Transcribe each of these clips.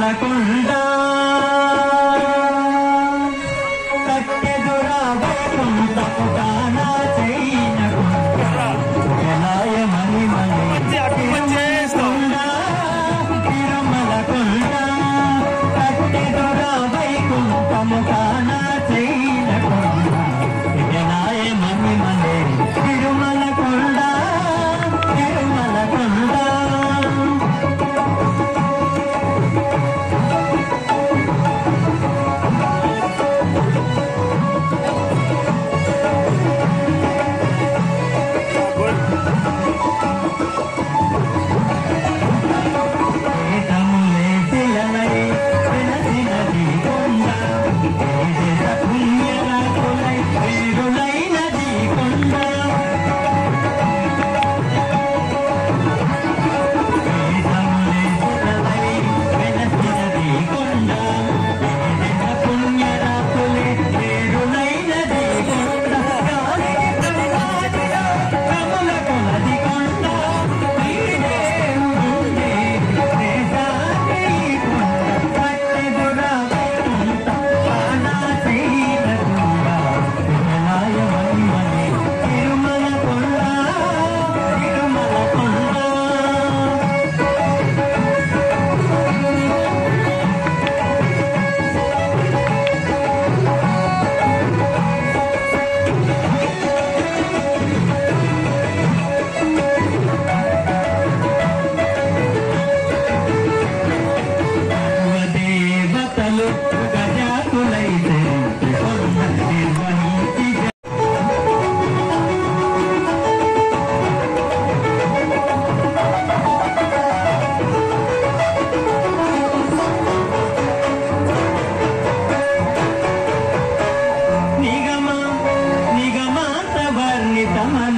கொண்டார்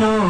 No.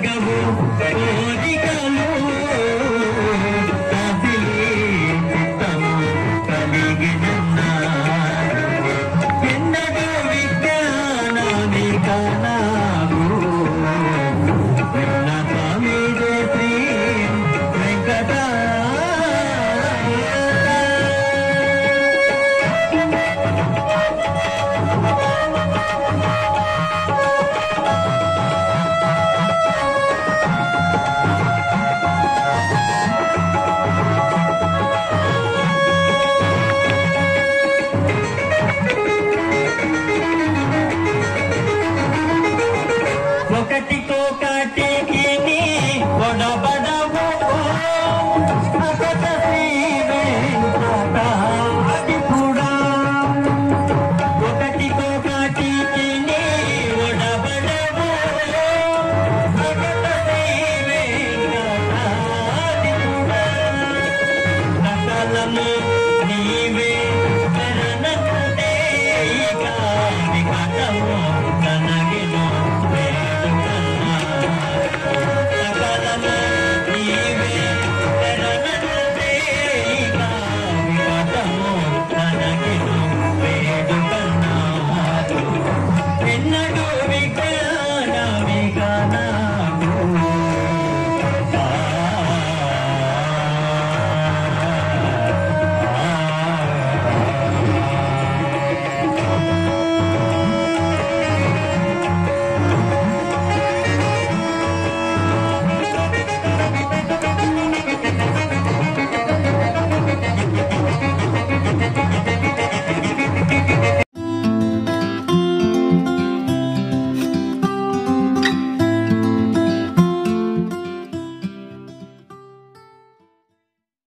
acabou.